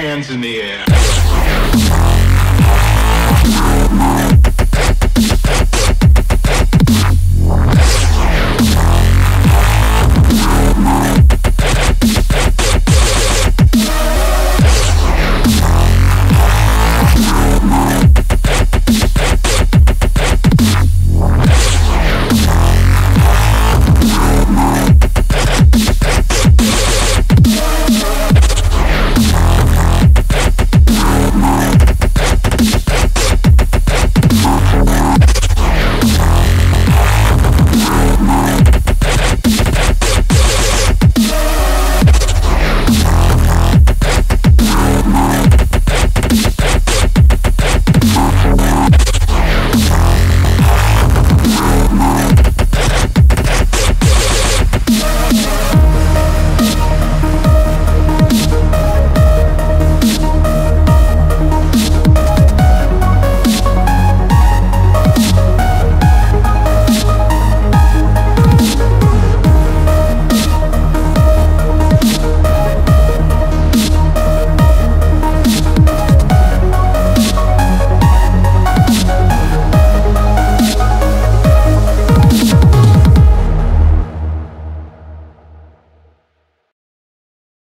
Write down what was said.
Hands in the air.